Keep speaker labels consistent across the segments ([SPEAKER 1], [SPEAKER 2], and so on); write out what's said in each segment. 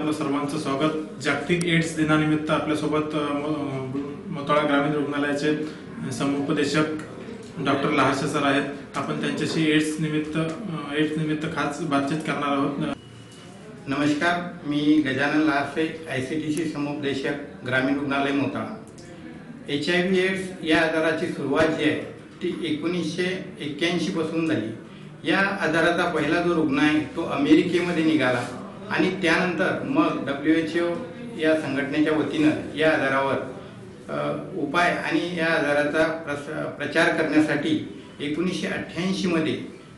[SPEAKER 1] आपलं सर्वांचं स्वागत. जागतिक एड्स दिनानिमित्त आपल्यासोबत अ, मोताळा ग्रामीण रुग्णालयाचे समुपदेशक डॉक्टर लहासे सर आहेत. आपण त्यांच्याशी एड्स निमित्त एड्स निमित्त खास बातचीत करणार आहोत.
[SPEAKER 2] नमस्कार. मी Gajanan Lahase I C T C समुपदेशक ग्रामीण रुग्णालय Motala. H I V AIDS या आजाराची सुरुवात जी आहे ती एकोणीसशे एक्क्याऐंशी पासून झाली. या आजाराचा पहिला जो रुग्ण आहे तो अमेरिकेमध्ये निघाला. आणि त्यानंतर मग डब्ल्यू एच ओ या संघटनेच्या वतीनं या आजारावर उपाय आणि या आजाराचा प्रस प्रचार करण्यासाठी एकोणीसशे अठ्ठ्याऐंशीमध्ये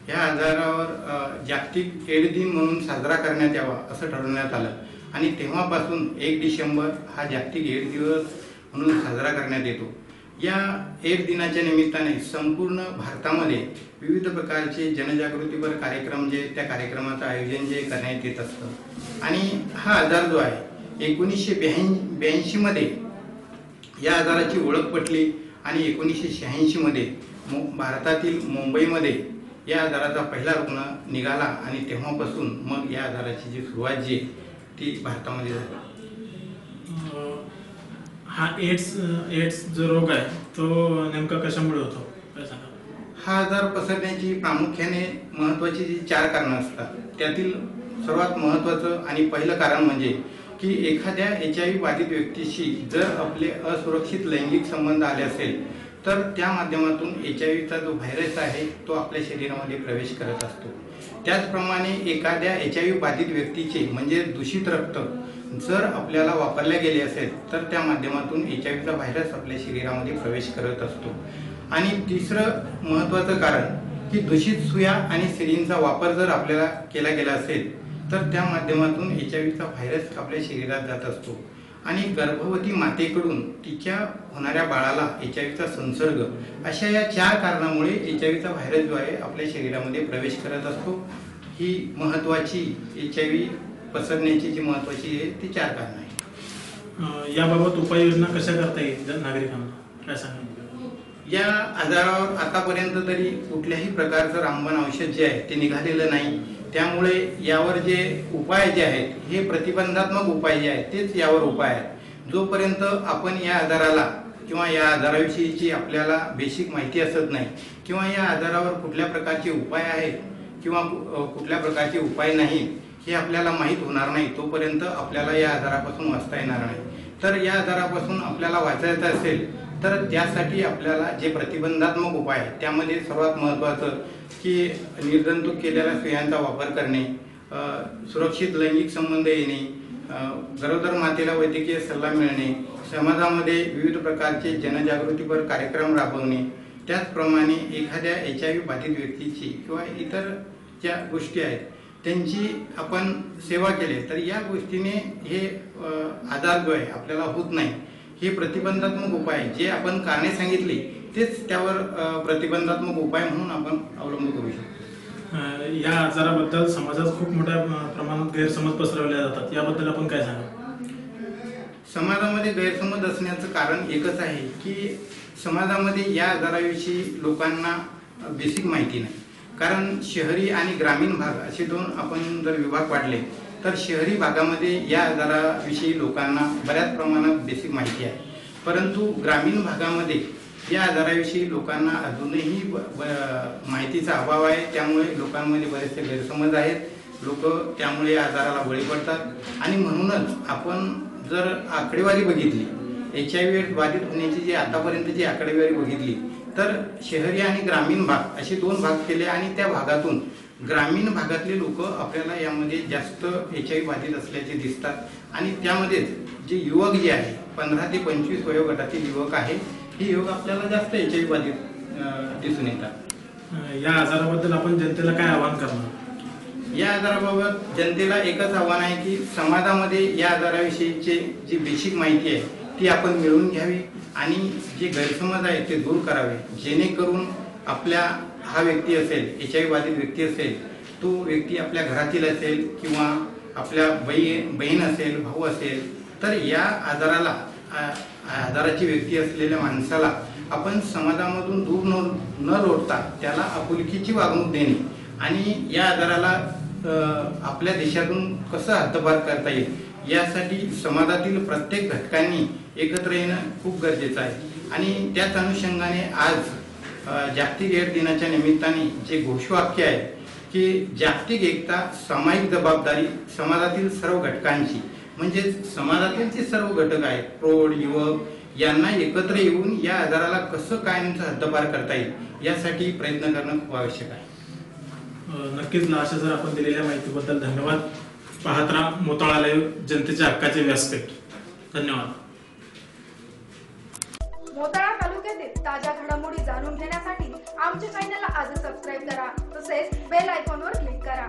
[SPEAKER 2] ह्या आजारावर जागतिक एड दिन म्हणून साजरा करण्यात यावा असं ठरवण्यात आलं. आणि तेव्हापासून एक डिसेंबर हा जागतिक एड दिवस म्हणून साजरा करण्यात येतो. या एक दिनाच्या निमित्ताने संपूर्ण भारतामध्ये विविध प्रकारचे जनजागृतीपर कार्यक्रम जे त्या कार्यक्रमाचं आयोजन जे करण्यात येत असतं. आणि हा आजार जो आहे एकोणीसशे ब्याऐं ब्याऐंशीमध्ये या आजाराची ओळख पटली आणि एकोणीसशे शहाऐंशीमध्ये मु भारतातील मुंबईमध्ये या आजाराचा पहिला रुग्ण निघाला आणि तेव्हापासून मग या आजाराची जी सुरुवात जी ती भारतामध्ये झाली.
[SPEAKER 1] हा एड्स एड्स जो रोग आहे तो नेमका कशामुळे होतो? काय सांगा
[SPEAKER 2] हा आजार पसरण्याची प्रामुख्याने महत्वाची जी चार कारणं असतात त्यातील सर्वात महत्वाचं आणि पहिलं कारण म्हणजे की एखाद्या एच आय व्ही बाधित व्यक्तीशी जर आपले असुरक्षित लैंगिक संबंध आले असेल तर त्या माध्यमातून एच आय व्हीचा जो व्हायरस आहे तो आपल्या शरीरामध्ये प्रवेश करत असतो. त्याचप्रमाणे एखाद्या एच आय व्ही बाधित व्यक्तीचे म्हणजे दूषित रक्त जर आपल्याला वापरल्या गेले असेल तर त्या माध्यमातून एच आय व्हीचा व्हायरस आपल्या शरीरामध्ये प्रवेश करत असतो. आणि तिसरं महत्वाचं कारण की दूषित सुया आणि सिरींचा वापर जर आपल्याला केला गेला असेल तर त्या माध्यमातून एच आय व्हीचा व्हायरस आपल्या शरीरात जात असतो. आणि गर्भवती मातेकडून तिच्या होणाऱ्या बाळाला एच आय व्हीचा संसर्ग अशा या चार कारणामुळे एच आय व्हीचा व्हायरस जो आहे आपल्या शरीरामध्ये प्रवेश करत असतो. ही महत्वाची एच आय व्ही पसरण्याची जी महत्वाची आहे ती चार कारण आहे
[SPEAKER 1] अ, याबाबत उपाययोजना कशा करता येईल जन- नागरिकांना? काय सांगा
[SPEAKER 2] या आजारावर आतापर्यंत तरी कुठल्याही प्रकारचं रामबाण औषध जे आहे ते निघालेलं नाही. त्यामुळे यावर जे उपाय जे आहेत हे प्रतिबंधात्मक उपाय जे आहेत तेच यावर उपाय आहेत. जोपर्यंत आपण या आजाराला किंवा या आजाराविषयीची आपल्याला बेसिक माहिती असत नाही किंवा या आजारावर कुठल्या प्रकारचे उपाय आहेत किंवा कु- कुठल्या प्रकारचे उपाय नाही हे आपल्याला माहीत होणार नाही तोपर्यंत आपल्याला या आजारापासून वाचता येणार नाही. तर या आजारापासून आपल्याला वाचायचं असेल तर त्यासाठी आपल्याला जे प्रतिबंधात्मक उपाय आहेत त्यामध्ये सर्वात महत्त्वाचं की निर्जंतुक केलेल्या स्त्रियांचा वापर करणे सुरक्षित लैंगिक संबंध येणे गरोदर मातेला वैद्यकीय सल्ला मिळणे समाजामध्ये विविध प्रकारचे जनजागृतीपर कार्यक्रम राबवणे त्याचप्रमाणे एखाद्या एच आय व्ही बाधित व्यक्तीची किंवा इतर ज्या गोष्टी आहेत त्यांची आपण सेवा केली तर या गोष्टीने हे अ, आजार जो आहे आपल्याला होत नाही. हे प्रतिबंधात्मक उपाय जे आपण कारणे सांगितली तेच त्यावर प्रतिबंधात्मक उपाय म्हणून आपण अवलंब करू शकतो.
[SPEAKER 1] या आजाराबद्दल समाजात खूप मोठ्या प्रमाणात गैरसमज पसरवले जातात. याबद्दल आपण काय सांगा
[SPEAKER 2] समाजामध्ये गैरसमज असण्याचं कारण एकच आहे की समाजामध्ये या आजाराविषयी लोकांना बेसिक माहिती नाही. कारण शहरी आणि ग्रामीण भाग असे दोन आपण जर विभाग पाडले तर शहरी भागामध्ये या आजाराविषयी लोकांना बऱ्याच प्रमाणात बेसिक माहिती आहे. परंतु ग्रामीण भागामध्ये या आजाराविषयी लोकांना अजूनही ब- ब- माहितीचा अभाव आहे. त्यामुळे लोकांमध्ये बरेचसे गैरसमज आहेत. लोक त्यामुळे या आजाराला बळी पडतात. आणि म्हणूनच आपण जर आकडेवारी बघितली एच आय व्ही बाधित होण्याची जी आतापर्यंतची आकडेवारी बघितली तर शहरी आणि ग्रामीण भाग असे दोन भाग केले आणि त्या भागातून ग्रामीण भागातले लोक आपल्याला यामध्ये जास्त एच आय बाधित असल्याचे दिसतात. आणि त्यामध्येच जे युवक जे आहे पंधरा ते पंचवीस वयोगटातील युवक आहे हे युवक आपल्याला जास्त एच आय बाधित दिसून येतात.
[SPEAKER 1] या आजाराबद्दल आपण जनतेला काय आवाहन करणार?
[SPEAKER 2] या आजाराबाबत जनतेला एकच आव्हान आहे की समाजामध्ये या आजाराविषयीचे जी बेसिक माहिती आहे ती आपण मिळवून घ्यावी. आणि जे गैरसमज आहे ते दूर करावे. जेणेकरून आपल्या हा व्यक्ती असेल एच आय बाधित व्यक्ती असेल तो व्यक्ती आपल्या घरातील असेल किंवा आपल्या बही बहीण असेल भाऊ असेल तर या आजाराला आजाराची व्यक्ती असलेल्या माणसाला आपण समाजामधून दूर न न रोडता त्याला आपुलकीची वागणूक देणे आणि या आजाराला आपल्या देशातून कसं हद्दपार करता येईल? यासाठी समाजातील प्रत्येक घटकांनी एकत्र येणं खूप गरजेचं आहे. आणि त्याच अनुषंगाने आज जागतिक एड दिनाच्या निमित्ताने जे घोषवाक्य आहे की जागतिक एकता सामायिक जबाबदारी समाजातील सर्व घटकांची म्हणजेच समाजातील जे सर्व घटक आहेत प्रौढ युवक यांना एकत्र येऊन या आजाराला कसं कायमचं हद्दपार करता येईल यासाठी प्रयत्न करणं खूप आवश्यक आहे.
[SPEAKER 1] नक्कीच नक्कीच लाशा सर आपण दिलेल्या माहितीबद्दल धन्यवाद. पाहत राहा. मोताळा लाईव्ह जनतेच्या हक्काचे व्यासपीठ. धन्यवाद.
[SPEAKER 3] मोताळा तालुक्यातील ताज्या घडामोडी जाणून घेण्यासाठी आमच्या चॅनलला आज सबस्क्राईब करा. तसेच बेल आयकॉनवर क्लिक करा.